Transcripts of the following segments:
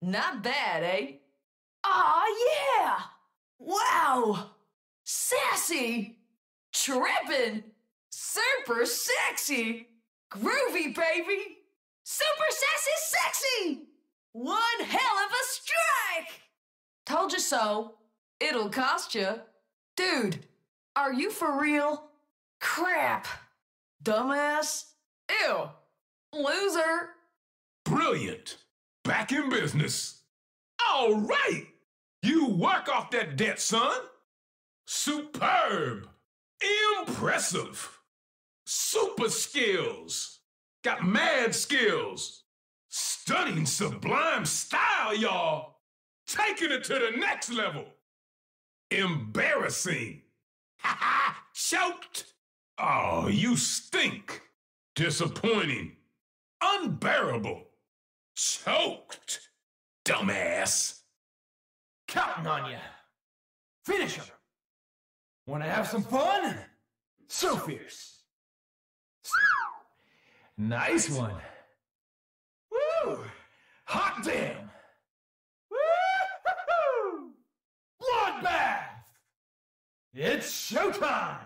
Not bad, eh? Aw, yeah! Wow! Sassy! Trippin'! Super sexy! Groovy, baby! Super sassy sexy! One hell of a strike! Told you so. It'll cost you. Dude, are you for real? Crap! Dumbass! Ew! Loser! Brilliant. Back in business. All right. You work off that debt, son. Superb. Impressive. Super skills. Got mad skills. Stunning, sublime style, y'all. Taking it to the next level. Embarrassing. Ha ha! Choked. Oh, you stink. Disappointing. Unbearable. Choked. Dumbass. Counting on you. Finish him. Want to have some fun? So fierce. Nice one. Woo! Hot damn! Woo! Bloodbath! It's showtime!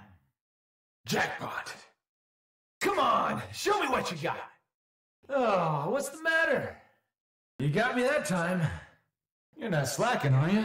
Jackpot! Come on, show me what you got. Oh, what's the matter? You got me that time. You're not slacking, are you?